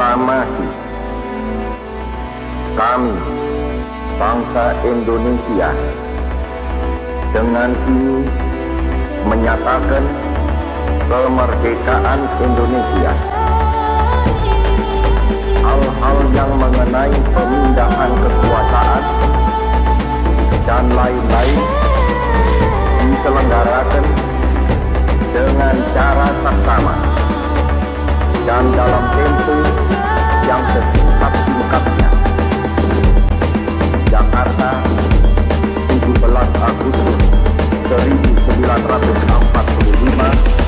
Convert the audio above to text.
aklamasi. Kami, bangsa Indonesia, dengan ini menyatakan kemerdekaan Indonesia. Hal-hal yang mengenai pemindahan kekuasaan dan lain-lain diselenggarakan dengan cara seksama dan dalam 945